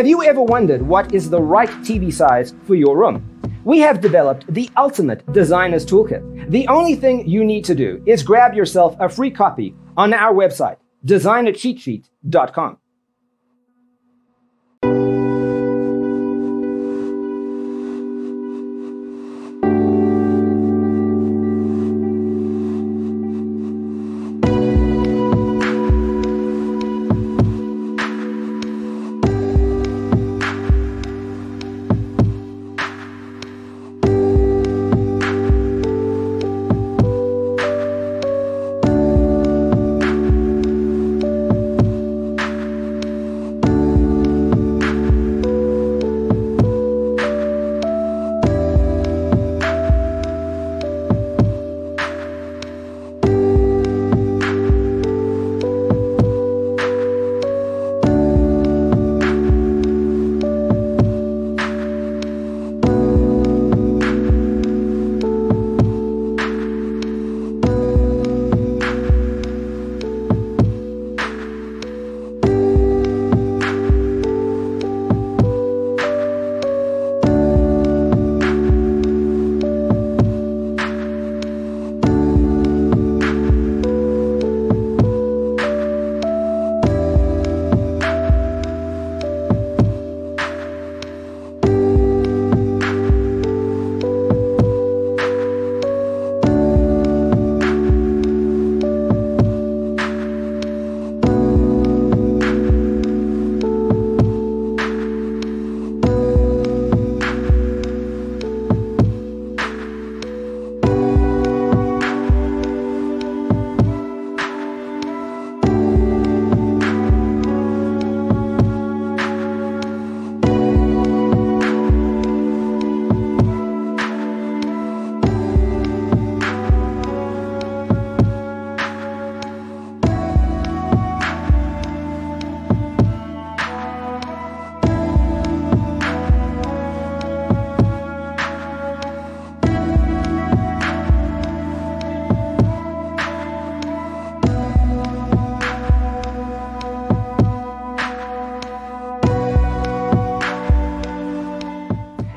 Have you ever wondered what is the right TV size for your room? We have developed the ultimate designer's toolkit. The only thing you need to do is grab yourself a free copy on our website, designercheatsheet.com.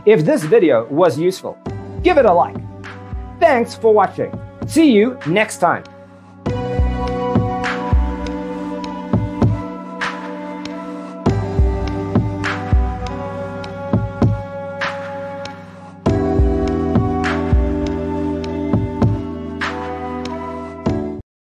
If this video was useful, give it a like. Thanks for watching. See you next time.